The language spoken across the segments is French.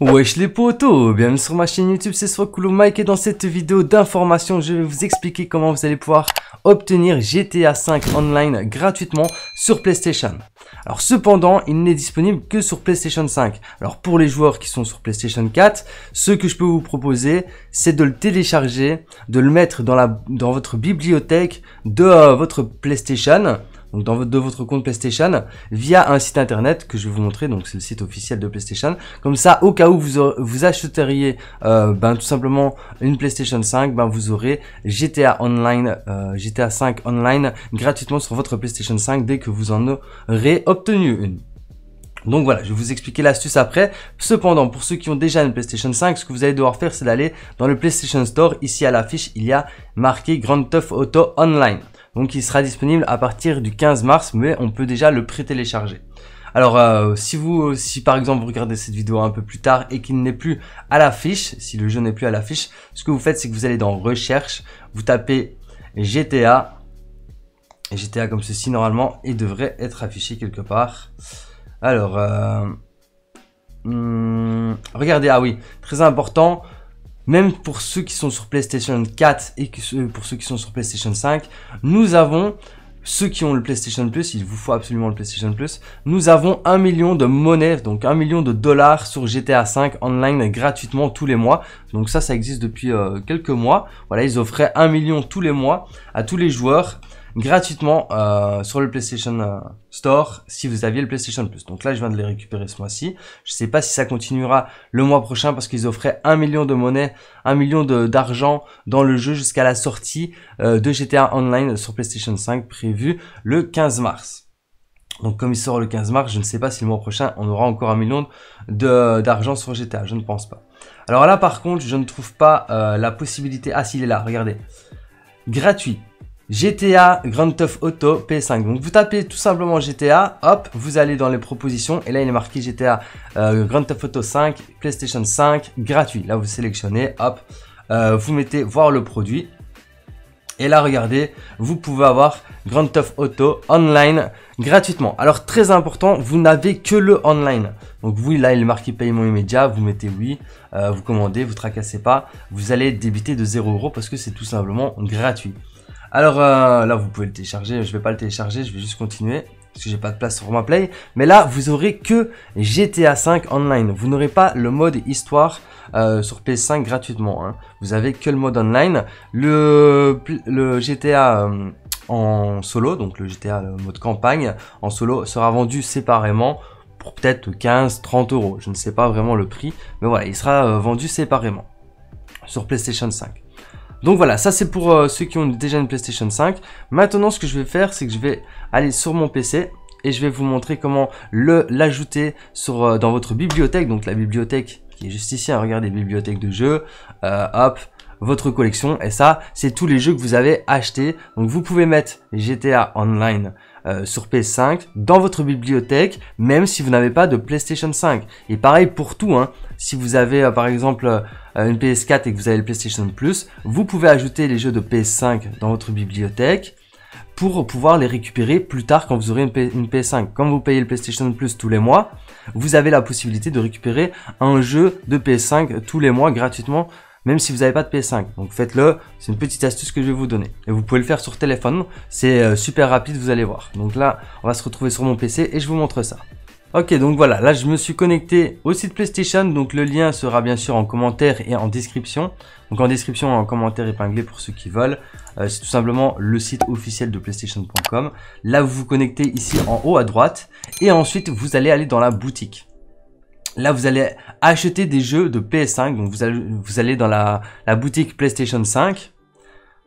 Wesh les potos, bienvenue sur ma chaîne YouTube, c'est Swakulu Mike et dans cette vidéo d'information, je vais vous expliquer comment vous allez pouvoir obtenir GTA 5 online gratuitement sur PlayStation. Alors cependant, il n'est disponible que sur PlayStation 5. Alors pour les joueurs qui sont sur PlayStation 4, ce que je peux vous proposer, c'est de le télécharger, de le mettre dans votre bibliothèque de euh, votre PlayStation donc dans votre, de votre compte PlayStation via un site internet que je vais vous montrer. Donc c'est le site officiel de PlayStation. Comme ça, au cas où vous, achèteriez euh, ben, tout simplement une PlayStation 5, ben, vous aurez GTA Online, euh, GTA 5 Online gratuitement sur votre PlayStation 5 dès que vous en aurez obtenu une. Donc voilà, je vais vous expliquer l'astuce après. Cependant, pour ceux qui ont déjà une PlayStation 5, ce que vous allez devoir faire, c'est d'aller dans le PlayStation Store. Ici à l'affiche, il y a marqué Grand Theft Auto Online. Donc il sera disponible à partir du 15 mars, mais on peut déjà le pré-télécharger. Alors euh, si vous, si par exemple vous regardez cette vidéo un peu plus tard et qu'il n'est plus à l'affiche, si le jeu n'est plus à l'affiche, ce que vous faites c'est que vous allez dans recherche, vous tapez GTA, GTA comme ceci normalement, il devrait être affiché quelque part. Alors, euh, hmm, regardez, ah oui, très important, même pour ceux qui sont sur PlayStation 4 et pour ceux qui sont sur PlayStation 5, nous avons ceux qui ont le PlayStation Plus, il vous faut absolument le PlayStation Plus, nous avons un million de monnaie, donc un million de dollars sur GTA 5 online gratuitement tous les mois. Donc ça, ça existe depuis euh, quelques mois. Voilà, ils offraient un million tous les mois à tous les joueurs gratuitement euh, sur le PlayStation euh, Store si vous aviez le PlayStation Plus. Donc là, je viens de les récupérer ce mois-ci. Je sais pas si ça continuera le mois prochain parce qu'ils offraient un million de monnaie, un million d'argent dans le jeu jusqu'à la sortie euh, de GTA Online sur PlayStation 5 prévu le 15 mars. Donc comme il sort le 15 mars, je ne sais pas si le mois prochain on aura encore un million d'argent sur GTA, je ne pense pas. Alors là par contre, je ne trouve pas la possibilité... Ah s'il est là, regardez. Gratuit. GTA Grand Theft Auto PS5. Donc vous tapez tout simplement GTA, hop, vous allez dans les propositions et là il est marqué GTA euh, Grand Theft Auto 5, PlayStation 5, gratuit. Là vous sélectionnez, hop, euh, vous mettez voir le produit. Et là regardez, vous pouvez avoir Grand Theft Auto online gratuitement. Alors très important, vous n'avez que le online. Donc vous là il est marqué paiement immédiat, vous mettez oui, euh, vous commandez, vous tracassez pas, vous allez débiter de 0 euros parce que c'est tout simplement gratuit. Alors euh, là, vous pouvez le télécharger. Je vais pas le télécharger, je vais juste continuer parce que j'ai pas de place sur ma play. Mais là, vous aurez que GTA 5 online. Vous n'aurez pas le mode histoire euh, sur PS5 gratuitement. Hein. Vous avez que le mode online. Le, le GTA euh, en solo, donc le GTA le mode campagne en solo, sera vendu séparément pour peut-être 15-30 euros. Je ne sais pas vraiment le prix, mais voilà, il sera vendu séparément sur PlayStation 5. Donc voilà, ça c'est pour euh, ceux qui ont déjà une PlayStation 5. Maintenant, ce que je vais faire, c'est que je vais aller sur mon PC et je vais vous montrer comment l'ajouter euh, dans votre bibliothèque. Donc la bibliothèque qui est juste ici, hein, regardez, bibliothèque de jeux, euh, hop, votre collection. Et ça, c'est tous les jeux que vous avez achetés. Donc vous pouvez mettre GTA Online sur PS5 dans votre bibliothèque, même si vous n'avez pas de PlayStation 5. Et pareil pour tout, hein. Si vous avez par exemple une PS4 et que vous avez le PlayStation Plus, vous pouvez ajouter les jeux de PS5 dans votre bibliothèque pour pouvoir les récupérer plus tard quand vous aurez une, PS5. Quand vous payez le PlayStation Plus tous les mois, vous avez la possibilité de récupérer un jeu de PS5 tous les mois gratuitement même si vous n'avez pas de PS5. Donc faites-le, c'est une petite astuce que je vais vous donner. Et vous pouvez le faire sur téléphone, c'est euh, super rapide, vous allez voir. Donc là, on va se retrouver sur mon PC et je vous montre ça. Ok, donc voilà, là je me suis connecté au site PlayStation, donc le lien sera bien sûr en commentaire et en description. Donc en description, en commentaire épinglé pour ceux qui veulent. Euh, c'est tout simplement le site officiel de PlayStation.com. Là vous vous connectez ici en haut à droite et ensuite vous allez aller dans la boutique. Là vous allez acheter des jeux de PS5, donc vous allez, vous allez dans la boutique PlayStation 5.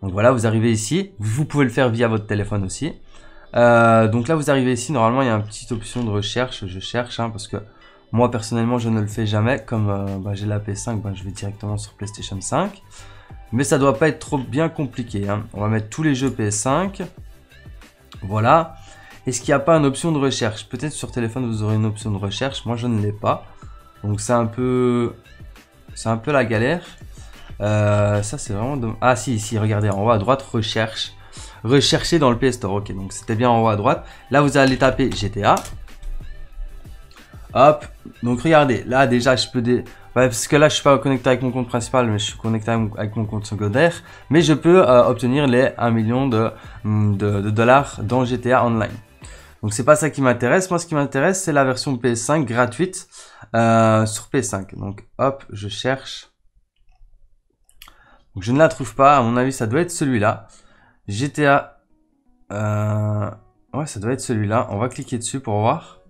Donc voilà, vous arrivez ici, vous pouvez le faire via votre téléphone aussi. Euh, donc là, vous arrivez ici. Normalement, il y a une petite option de recherche. Je cherche hein, parce que Moi personnellement je ne le fais jamais, comme euh, bah, j'ai la PS5, bah, je vais directement sur PlayStation 5. Mais ça doit pas être trop bien compliqué. Hein. On va mettre tous les jeux PS5. Voilà. Est-ce qu'il n'y a pas une option de recherche? Peut-être sur téléphone vous aurez une option de recherche, moi je ne l'ai pas. Donc c'est un peu... C'est un peu la galère. Euh, ça c'est vraiment... Ah si, ici, regardez, en haut à droite, recherche. Rechercher dans le PS Store, ok, donc c'était bien en haut à droite. Là vous allez taper GTA. Hop, donc regardez, là déjà je peux... Parce que là je suis pas connecté avec mon compte principal, mais je suis connecté avec mon compte secondaire. Mais je peux euh, obtenir les 1 million de, de, dollars dans GTA Online. Donc c'est pas ça qui m'intéresse. Moi ce qui m'intéresse c'est la version PS5 gratuite euh, sur PS5. Donc hop, je cherche. Je ne la trouve pas. À mon avis ça doit être celui-là. GTA. Euh, ouais ça doit être celui-là. On va cliquer dessus pour voir.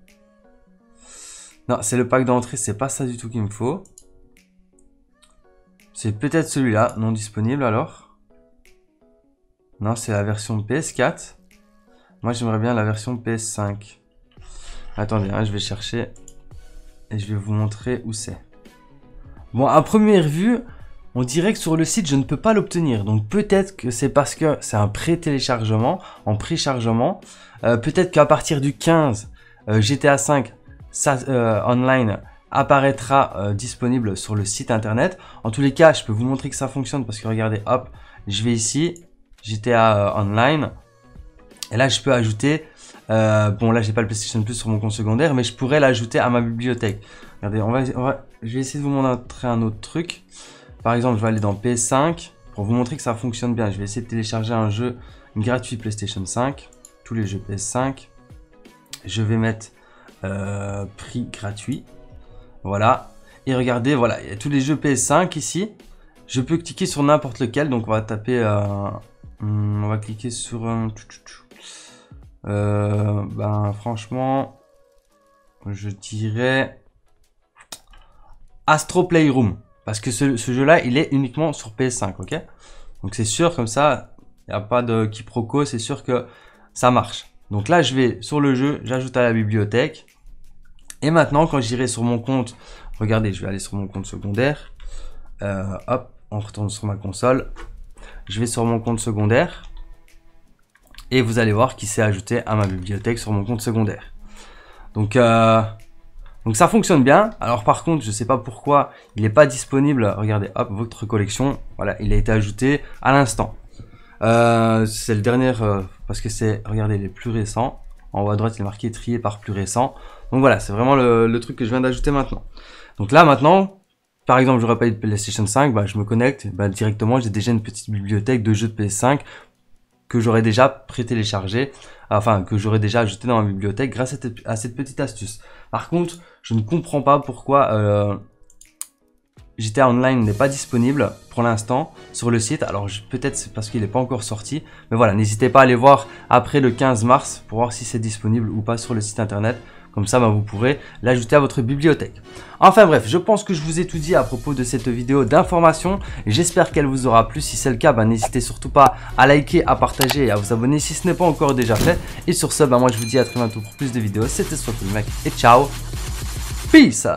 Non, c'est le pack d'entrée, c'est pas ça du tout qu'il me faut. C'est peut-être celui-là, non disponible alors. Non, c'est la version PS4. Moi, j'aimerais bien la version PS5. Attendez, hein, je vais chercher et je vais vous montrer où c'est. Bon, à première vue, on dirait que sur le site, je ne peux pas l'obtenir. Donc peut-être que c'est parce que c'est un pré-téléchargement, en pré-chargement. Euh, peut-être qu'à partir du 15, euh, GTA 5 ça, euh, online apparaîtra euh, disponible sur le site internet. En tous les cas, je peux vous montrer que ça fonctionne parce que regardez, hop, je vais ici, GTA online. Et là, je peux ajouter, bon là, j'ai pas le PlayStation Plus sur mon compte secondaire, mais je pourrais l'ajouter à ma bibliothèque. Regardez, on va, on va, je vais essayer de vous montrer un autre truc. Par exemple, je vais aller dans PS5 pour vous montrer que ça fonctionne bien. Je vais essayer de télécharger un jeu gratuit PlayStation 5, tous les jeux PS5. Je vais mettre euh, prix gratuit. Voilà. Et regardez, voilà, il y a tous les jeux PS5 ici. Je peux cliquer sur n'importe lequel. Donc on va taper... Euh, hmm, on va cliquer sur... euh, ben franchement, je dirais Astro Playroom. Parce que ce, jeu-là, il est uniquement sur PS5, ok? Donc c'est sûr, comme ça, il n'y a pas de quiproquo, c'est sûr que ça marche. Donc là, je vais sur le jeu, j'ajoute à la bibliothèque. Et maintenant, quand j'irai sur mon compte, regardez, je vais aller sur mon compte secondaire. Euh, hop, on retourne sur ma console. Je vais sur mon compte secondaire. Et vous allez voir qu'il s'est ajouté à ma bibliothèque sur mon compte secondaire. Donc, euh, donc ça fonctionne bien. Alors par contre, je ne sais pas pourquoi il n'est pas disponible. Regardez, hop, votre collection. Voilà, il a été ajouté à l'instant. Euh, c'est le dernier, parce que c'est, regardez, les plus récents. En haut à droite, il est marqué trié par plus récent. Donc voilà, c'est vraiment le, truc que je viens d'ajouter maintenant. Donc là, maintenant, par exemple, j'aurais pas eu de PlayStation 5, bah, je me connecte, bah, directement, j'ai déjà une petite bibliothèque de jeux de PS5 que j'aurais déjà pré-téléchargé, enfin, que j'aurais déjà ajouté dans ma bibliothèque grâce à, cette petite astuce. Par contre, je ne comprends pas pourquoi euh, Online n'est pas disponible pour l'instant sur le site. Alors peut-être c'est parce qu'il n'est pas encore sorti. Mais voilà, n'hésitez pas à aller voir après le 15 mars pour voir si c'est disponible ou pas sur le site internet. Comme ça, bah, vous pourrez l'ajouter à votre bibliothèque. Enfin bref, je pense que je vous ai tout dit à propos de cette vidéo d'information. J'espère qu'elle vous aura plu. Si c'est le cas, bah, n'hésitez surtout pas à liker, à partager et à vous abonner si ce n'est pas encore déjà fait. Et sur ce, bah, moi je vous dis à très bientôt pour plus de vidéos. C'était le mec et ciao. Peace.